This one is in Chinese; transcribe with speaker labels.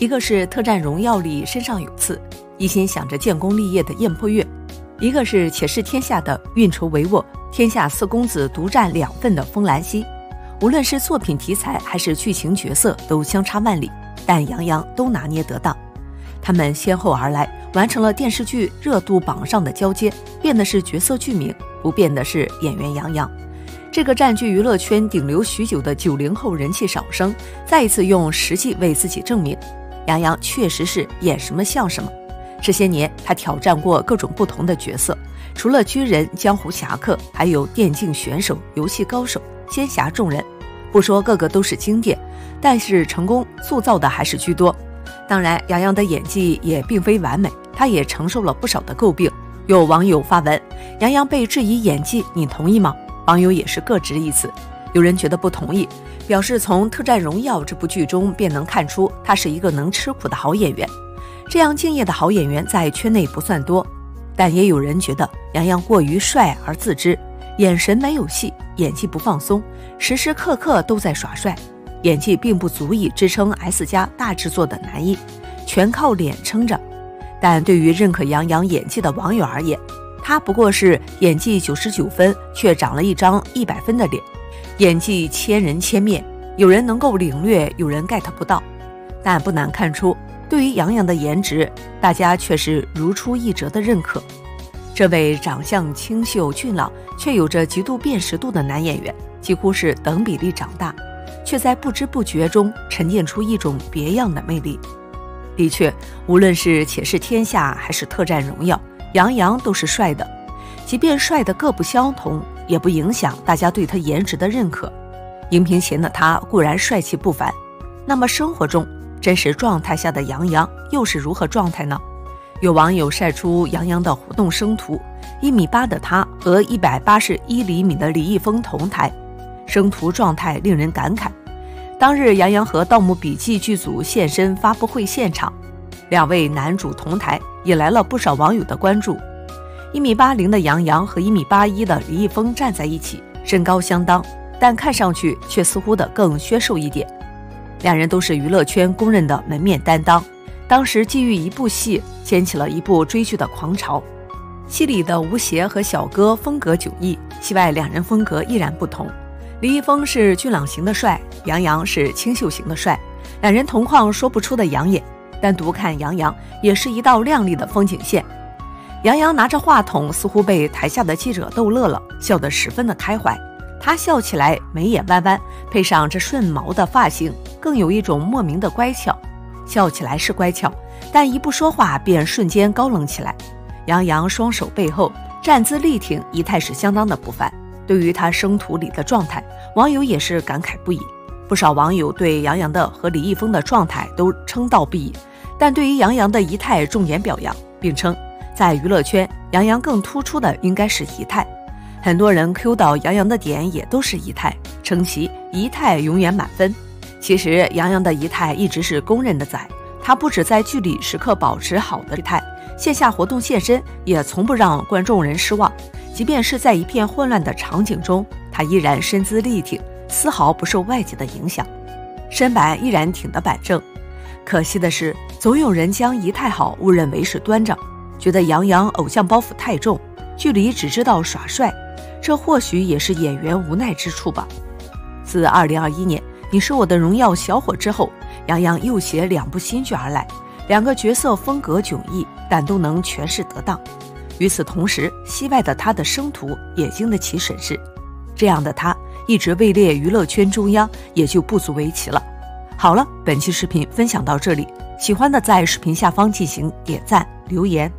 Speaker 1: 一个是《特战荣耀》里身上有刺，一心想着建功立业的燕破月，一个是《且试天下》的运筹帷幄，天下四公子独占两份的风兰溪。无论是作品题材还是剧情角色，都相差万里，但杨洋都拿捏得当。他们先后而来，完成了电视剧热度榜上的交接，变的是角色剧名，不变的是演员杨洋。这个占据娱乐圈顶流许久的九零后人气少生，再一次用实际为自己证明。杨洋确实是演什么像什么。这些年，他挑战过各种不同的角色，除了军人、江湖侠客，还有电竞选手、游戏高手，仙侠众人。不说个个都是经典，但是成功塑造的还是居多。当然，杨洋的演技也并非完美，他也承受了不少的诟病。有网友发文：“杨洋被质疑演技，你同意吗？”网友也是各执一词。有人觉得不同意，表示从《特战荣耀》这部剧中便能看出他是一个能吃苦的好演员。这样敬业的好演员在圈内不算多。但也有人觉得杨洋过于帅而自知，眼神没有戏，演技不放松，时时刻刻都在耍帅，演技并不足以支撑 S 加大制作的男一，全靠脸撑着。但对于认可杨洋演技的网友而言，他不过是演技九十九分，却长了一张一百分的脸。演技千人千面，有人能够领略，有人 get 不到。但不难看出，对于杨洋的颜值，大家却是如出一辙的认可。这位长相清秀俊朗，却有着极度辨识度的男演员，几乎是等比例长大，却在不知不觉中沉淀出一种别样的魅力。的确，无论是《且试天下》还是《特战荣耀》，杨洋都是帅的。即便帅的各不相同。也不影响大家对他颜值的认可。荧屏前的他固然帅气不凡，那么生活中真实状态下的杨洋又是如何状态呢？有网友晒出杨洋的活动生图，一米八的他和一百八十一厘米的李易峰同台，生图状态令人感慨。当日杨洋和《盗墓笔记》剧组现身发布会现场，两位男主同台，引来了不少网友的关注。一米八零的杨洋和一米八一的李易峰站在一起，身高相当，但看上去却似乎的更削瘦一点。两人都是娱乐圈公认的门面担当，当时基于一部戏掀起了一部追剧的狂潮。戏里的吴邪和小哥风格迥异，戏外两人风格依然不同。李易峰是俊朗型的帅，杨洋是清秀型的帅，两人同框说不出的养眼。单独看杨洋也是一道亮丽的风景线。杨洋拿着话筒，似乎被台下的记者逗乐了，笑得十分的开怀。他笑起来眉眼弯弯，配上这顺毛的发型，更有一种莫名的乖巧。笑起来是乖巧，但一不说话便瞬间高冷起来。杨洋双手背后，站姿力挺，仪态是相当的不凡。对于他生图里的状态，网友也是感慨不已。不少网友对杨洋的和李易峰的状态都称道不已，但对于杨洋的仪态重点表扬，并称。在娱乐圈，杨洋更突出的应该是仪态。很多人 Q 到杨洋的点也都是仪态，称其仪态永远满分。其实杨洋的仪态一直是公认的仔，他不止在剧里时刻保持好的仪态，线下活动现身也从不让观众人失望。即便是在一片混乱的场景中，他依然身姿力挺，丝毫不受外界的影响，身板依然挺得板正。可惜的是，总有人将仪态好误认为是端正。觉得杨洋偶像包袱太重，剧里只知道耍帅，这或许也是演员无奈之处吧。自2021年《你是我的荣耀》小火之后，杨洋又携两部新剧而来，两个角色风格迥异，但都能诠释得当。与此同时，戏外的他的生图也经得起审视，这样的他一直位列娱乐圈中央，也就不足为奇了。好了，本期视频分享到这里，喜欢的在视频下方进行点赞留言。